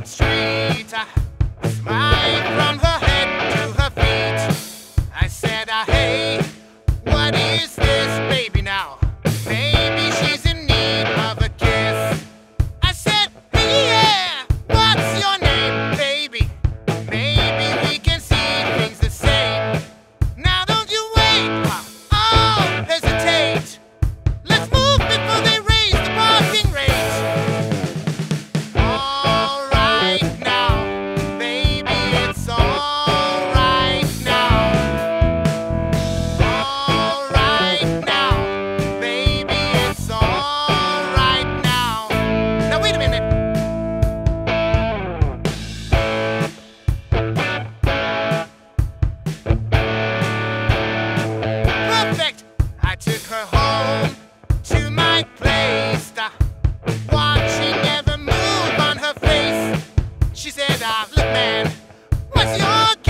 Street, watching every move on her face. She said, Ah, look, man, what's your